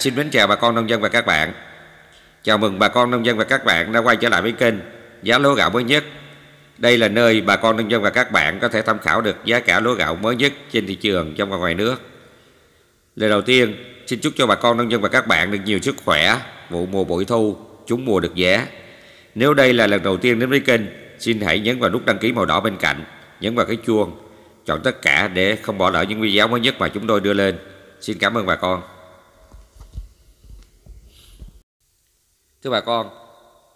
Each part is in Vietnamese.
xin mến chào bà con nông dân và các bạn. Chào mừng bà con nông dân và các bạn đã quay trở lại với kênh Giá lúa gạo mới nhất. Đây là nơi bà con nông dân và các bạn có thể tham khảo được giá cả lúa gạo mới nhất trên thị trường trong và ngoài nước. Lời đầu tiên, xin chúc cho bà con nông dân và các bạn được nhiều sức khỏe, vụ mùa bội thu, trúng mùa được giá. Nếu đây là lần đầu tiên đến với kênh, xin hãy nhấn vào nút đăng ký màu đỏ bên cạnh, nhấn vào cái chuông, chọn tất cả để không bỏ lỡ những video mới nhất mà chúng tôi đưa lên. Xin cảm ơn bà con. Thưa bà con,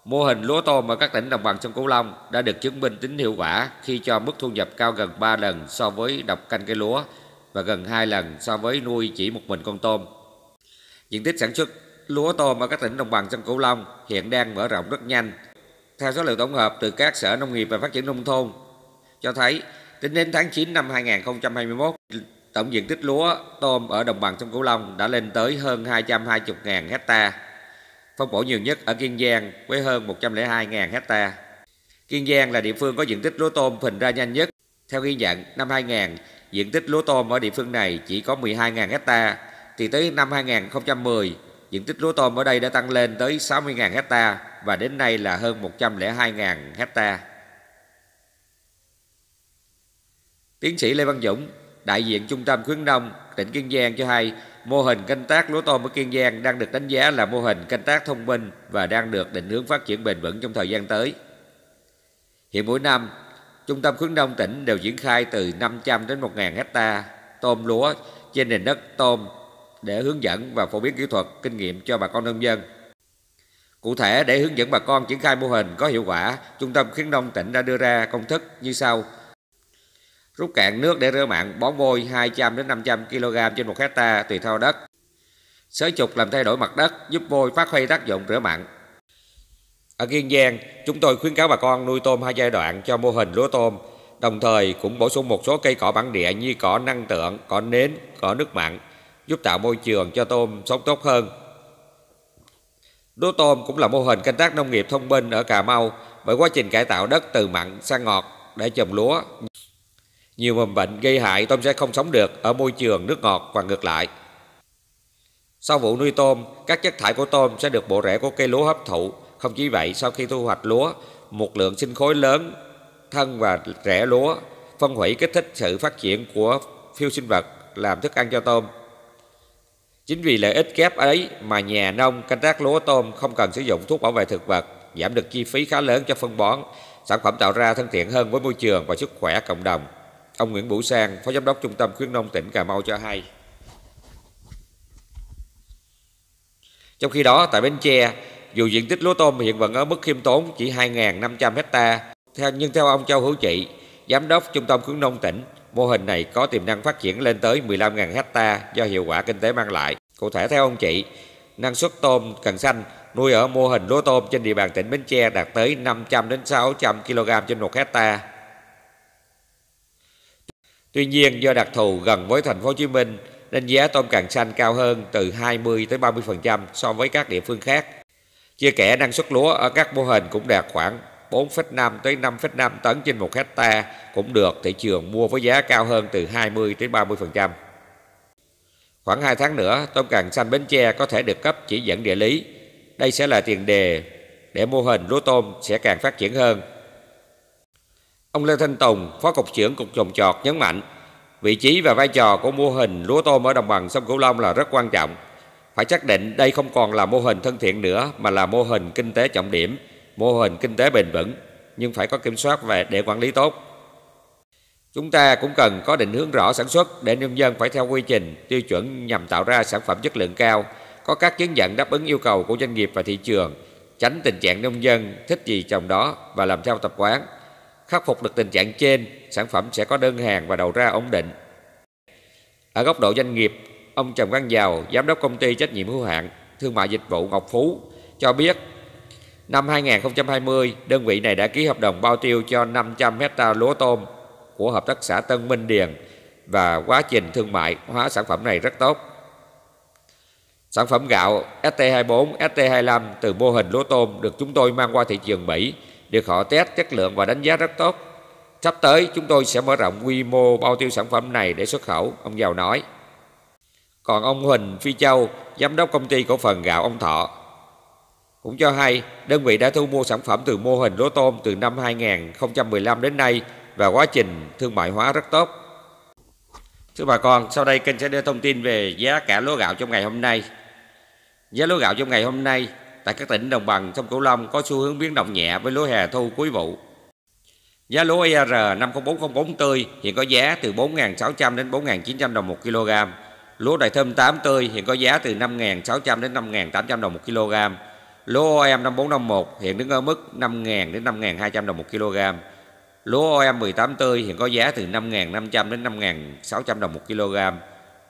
mô hình lúa tôm ở các tỉnh đồng bằng sông Cửu Long đã được chứng minh tính hiệu quả khi cho mức thu nhập cao gần 3 lần so với độc canh cây lúa và gần 2 lần so với nuôi chỉ một mình con tôm. Diện tích sản xuất lúa tôm ở các tỉnh đồng bằng sông Cửu Long hiện đang mở rộng rất nhanh. Theo số liệu tổng hợp từ các sở nông nghiệp và phát triển nông thôn cho thấy tính đến tháng 9 năm 2021, tổng diện tích lúa tôm ở đồng bằng sông Cửu Long đã lên tới hơn 220.000 hectare phân bổ nhiều nhất ở Kiên Giang với hơn 102.000 hecta. Kiên Giang là địa phương có diện tích lúa tôm phình ra nhanh nhất. Theo ghi nhận, năm 2000, diện tích lúa tôm ở địa phương này chỉ có 12.000 hecta, thì tới năm 2010, diện tích lúa tôm ở đây đã tăng lên tới 60.000 hecta và đến nay là hơn 102.000 hecta. Tiến sĩ Lê Văn Dũng, đại diện Trung tâm khuyến nông tỉnh Kiên Giang cho hay, Mô hình canh tác lúa tôm ở Kiên Giang đang được đánh giá là mô hình canh tác thông minh và đang được định hướng phát triển bền vững trong thời gian tới. Hiện mỗi năm, Trung tâm khuyến nông tỉnh đều triển khai từ 500 đến 1.000 hecta tôm lúa trên nền đất tôm để hướng dẫn và phổ biến kỹ thuật, kinh nghiệm cho bà con nông dân. Cụ thể, để hướng dẫn bà con triển khai mô hình có hiệu quả, Trung tâm khuyến nông tỉnh đã đưa ra công thức như sau – Rút cạn nước để rửa mặn, bón vôi 200 đến 500 kg trên 1 hecta tùy theo đất. Xới trục làm thay đổi mặt đất, giúp vôi phát huy tác dụng rửa mặn. Ở Kiên Giang, chúng tôi khuyến cáo bà con nuôi tôm hai giai đoạn cho mô hình lúa tôm, đồng thời cũng bổ sung một số cây cỏ bản địa như cỏ năng tượng, cỏ nến, cỏ nước mặn, giúp tạo môi trường cho tôm sống tốt hơn. Lúa tôm cũng là mô hình canh tác nông nghiệp thông minh ở Cà Mau bởi quá trình cải tạo đất từ mặn sang ngọt để trồng lúa nhiều mầm bệnh gây hại tôm sẽ không sống được ở môi trường nước ngọt và ngược lại. Sau vụ nuôi tôm, các chất thải của tôm sẽ được bộ rễ của cây lúa hấp thụ. Không chỉ vậy, sau khi thu hoạch lúa, một lượng sinh khối lớn thân và rễ lúa phân hủy kích thích sự phát triển của phiêu sinh vật làm thức ăn cho tôm. Chính vì lợi ích kép ấy mà nhà nông canh tác lúa tôm không cần sử dụng thuốc bảo vệ thực vật, giảm được chi phí khá lớn cho phân bón, sản phẩm tạo ra thân thiện hơn với môi trường và sức khỏe cộng đồng. Ông Nguyễn Bửu Sang, Phó Giám đốc Trung tâm Khuyến nông tỉnh Cà Mau cho hay. Trong khi đó, tại Bến Tre, dù diện tích lúa tôm hiện vẫn ở mức khiêm tốn chỉ 2.500 hecta, nhưng theo ông Châu Hữu Trị, Giám đốc Trung tâm Khuyến nông tỉnh, mô hình này có tiềm năng phát triển lên tới 15.000 hecta do hiệu quả kinh tế mang lại. Cụ thể theo ông Trị, năng suất tôm cần xanh nuôi ở mô hình lúa tôm trên địa bàn tỉnh Bến Tre đạt tới 500 đến 600 kg trên một hecta Tuy nhiên do đặc thù gần với thành phố Hồ Chí Minh nên giá tôm càng xanh cao hơn từ 20 tới 30% so với các địa phương khác. Chưa kể năng suất lúa ở các mô hình cũng đạt khoảng 4,5 tới 5,5 tấn trên một hecta cũng được thị trường mua với giá cao hơn từ 20 tới 30%. Khoảng 2 tháng nữa, tôm càng xanh Bến Tre có thể được cấp chỉ dẫn địa lý. Đây sẽ là tiền đề để mô hình lúa tôm sẽ càng phát triển hơn Ông Lê Thanh Tùng, Phó Cục trưởng Cục Trồng Trọt nhấn mạnh, vị trí và vai trò của mô hình lúa tôm ở đồng bằng sông Cửu Long là rất quan trọng. Phải xác định đây không còn là mô hình thân thiện nữa mà là mô hình kinh tế trọng điểm, mô hình kinh tế bền vững, nhưng phải có kiểm soát về để quản lý tốt. Chúng ta cũng cần có định hướng rõ sản xuất để nông dân phải theo quy trình, tiêu chuẩn nhằm tạo ra sản phẩm chất lượng cao, có các chứng nhận đáp ứng yêu cầu của doanh nghiệp và thị trường, tránh tình trạng nông dân thích gì trồng đó và làm theo tập quán, Khắc phục được tình trạng trên, sản phẩm sẽ có đơn hàng và đầu ra ổn định. Ở góc độ doanh nghiệp, ông Trần Văn Giàu, giám đốc công ty trách nhiệm hữu hạn thương mại dịch vụ Ngọc Phú cho biết năm 2020, đơn vị này đã ký hợp đồng bao tiêu cho 500 hecta lúa tôm của hợp tác xã Tân Minh Điền và quá trình thương mại hóa sản phẩm này rất tốt. Sản phẩm gạo ST24, ST25 từ mô hình lúa tôm được chúng tôi mang qua thị trường Mỹ được họ test chất lượng và đánh giá rất tốt. Sắp tới chúng tôi sẽ mở rộng quy mô bao tiêu sản phẩm này để xuất khẩu, ông Giàu nói. Còn ông Huỳnh Phi Châu, giám đốc công ty cổ phần gạo ông Thọ, cũng cho hay đơn vị đã thu mua sản phẩm từ mô hình lúa tôm từ năm 2015 đến nay và quá trình thương mại hóa rất tốt. Thưa bà con, sau đây kênh sẽ đưa thông tin về giá cả lúa gạo trong ngày hôm nay. Giá lúa gạo trong ngày hôm nay tại các tỉnh đồng bằng sông Cửu Long có xu hướng biến động nhẹ với lúa hè thu cuối vụ. Giá lúa ER 50404 tươi hiện có giá từ 4.600 đến 4.900 đồng 1 kg. Lúa đại thơm 8 tươi hiện có giá từ 5.600 đến 5.800 đồng 1 kg. Lúa OM 5451 hiện đứng ở mức 5.000 đến 5.200 đồng 1 kg. Lúa OM 18 tươi hiện có giá từ 5.500 đến 5.600 đồng 1 kg.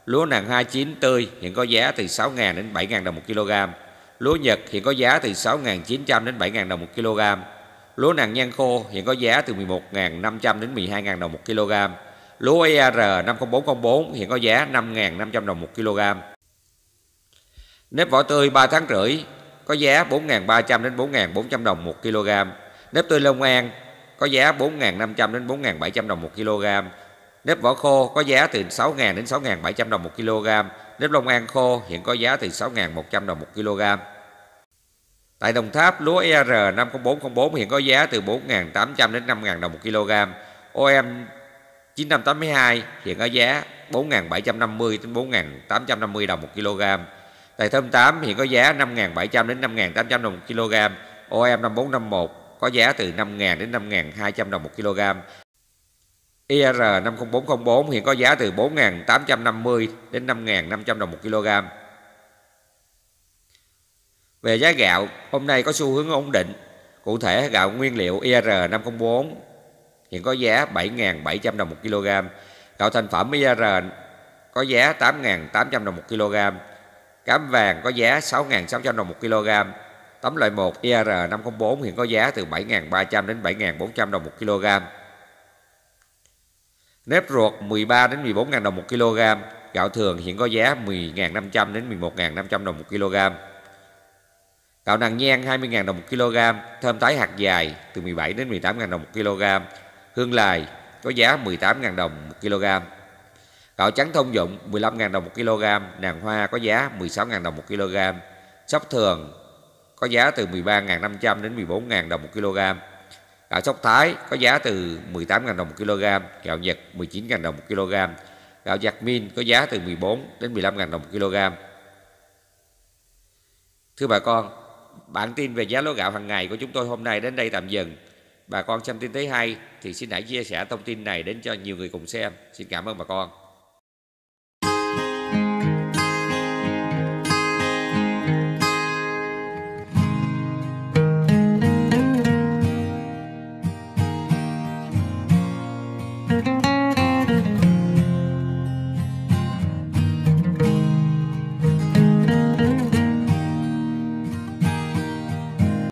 Lúa nàng 29 tươi hiện có giá từ 6.000 đến 7.000 đồng 1 kg. Lúa Nhật hiện có giá từ 6.900 đến 7.000 đồng một kg. Lúa nàng nhan khô hiện có giá từ 11.500 đến 12.000 đồng một kg. Lúa ER 50404 hiện có giá 5.500 đồng một kg. Nếp vỏ tươi 3 tháng rưỡi có giá 4.300 đến 4.400 đồng một kg. Nếp tươi Long An có giá 4.500 đến 4.700 đồng một kg. Nếp vỏ khô có giá từ 6.000 đến 6.700 đồng một kg. Nếp Long An khô hiện có giá từ 6.100 đồng một kg. Tại Đồng Tháp, lúa ER 50404 hiện có giá từ 4.800 đến 5.000 đồng một kg. OM 982 hiện có giá 4.750 đến 4.850 đồng một kg. Tại Thơm 8 hiện có giá 5.700 đến 5.800 đồng một kg. OM 5451 có giá từ 5.000 đến 5.200 đồng một kg. IR 50404 hiện có giá từ 4.850 đến 5.500 đồng một kg. Về giá gạo, hôm nay có xu hướng ổn định. Cụ thể, gạo nguyên liệu IR 504 hiện có giá 7.700 đồng 1 kg. Gạo thành phẩm IR có giá 8.800 đồng 1 kg. Cám vàng có giá 6.600 đồng 1 kg. Tấm loại 1 IR 504 hiện có giá từ 7.300 đến 7.400 đồng 1 kg. Nếp ruột 13 đến 14.000 đồng 1 kg. Gạo thường hiện có giá 10.500 đến 11.500 đồng 1 kg. Gạo nàng nhan 20.000 đồng 1 kg, thơm tái hạt dài từ 17 đến 18.000 đồng 1 kg, hương lài có giá 18.000 đồng 1 kg. Gạo trắng thông dụng 15.000 đồng 1 kg, nàng hoa có giá 16.000 đồng 1 kg, sóc thường có giá từ 13.500 đến 14.000 đồng 1 kg. Gạo sóc thái có giá từ 18.000 đồng 1 kg, gạo Nhật 19.000 đồng 1 kg, gạo giặc min có giá từ 14 đến 15.000 đồng 1 kg. Thưa bà con, Bản tin về giá lúa gạo hàng ngày của chúng tôi hôm nay đến đây tạm dừng. Bà con xem tin thấy hay thì xin hãy chia sẻ thông tin này đến cho nhiều người cùng xem. Xin cảm ơn bà con.